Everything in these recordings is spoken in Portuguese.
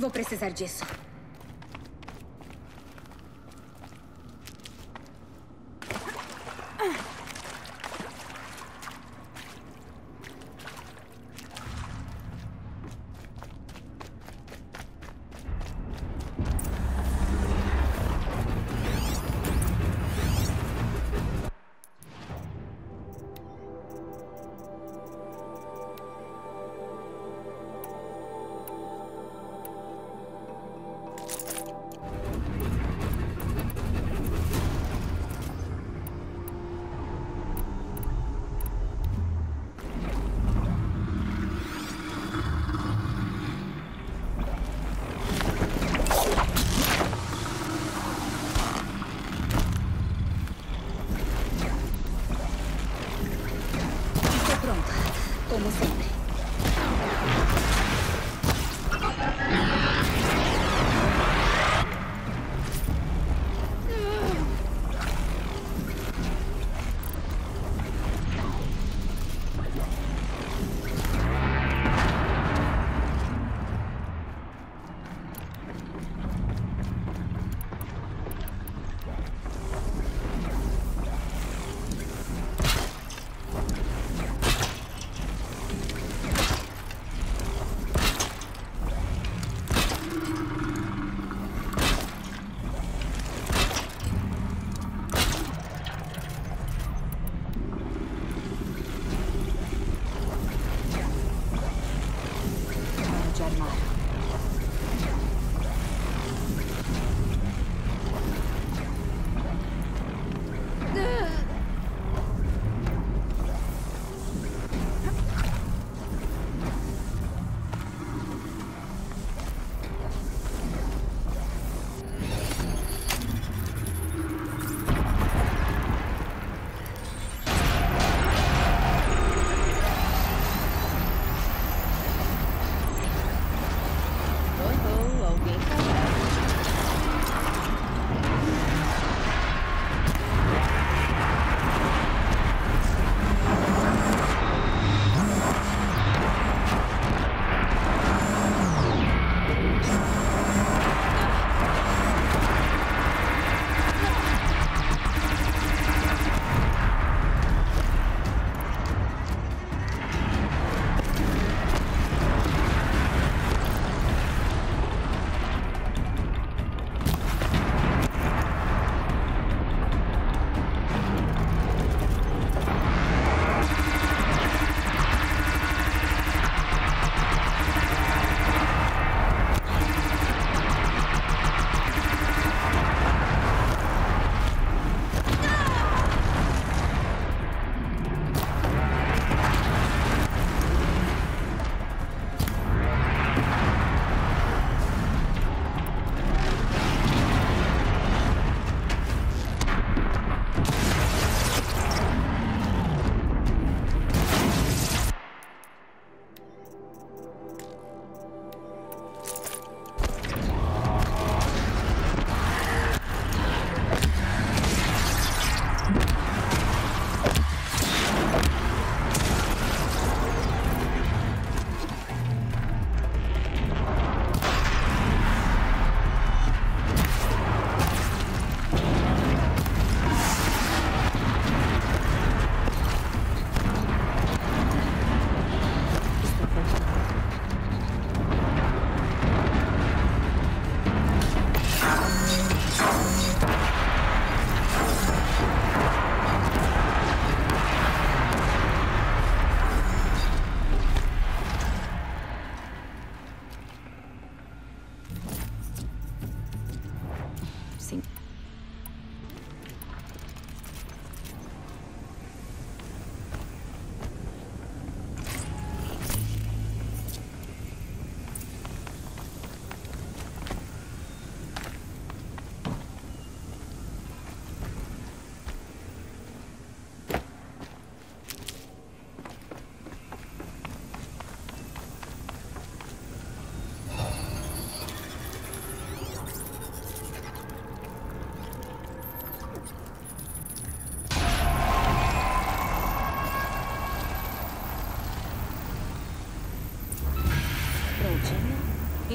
Vou precisar disso. 面白い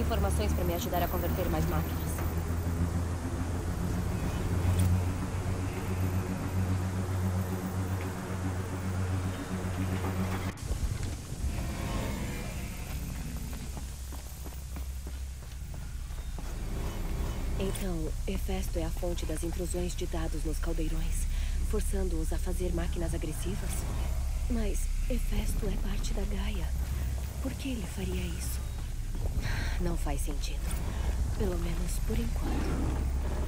Informações para me ajudar a converter mais máquinas. Então, Hefesto é a fonte das intrusões de dados nos caldeirões, forçando-os a fazer máquinas agressivas? Mas Hefesto é parte da Gaia. Por que ele faria isso? Não faz sentido. Pelo menos por enquanto.